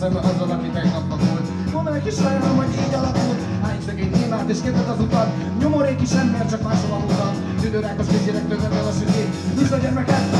szembe azzal, aki tegnap volt. Mondom egy kislányom, hogy így alakult. Hány szegény némát és képet az utat. Nyomorék is ember, csak máshol a utat. Tüdőrákos kisgyerek többet a süti. Nincs a gyermeket,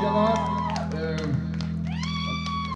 인정아.